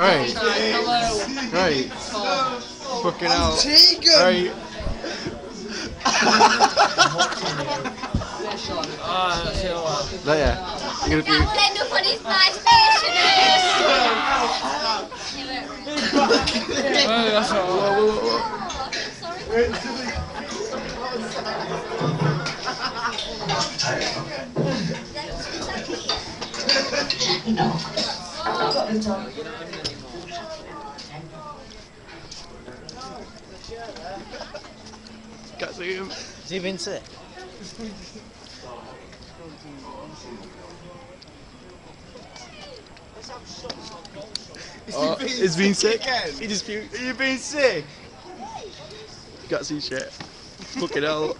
Right. Hello. Right. Fucking hell. Tegan! Right. Ah, that's it. all. Yeah. You're gonna That will end up on his MySpace, Oh, that's all. Whoa, know. Can't see him. Has he been sick? Oh, he's been sick. He just puked. Are you being sick? Can't shit. Fucking hell.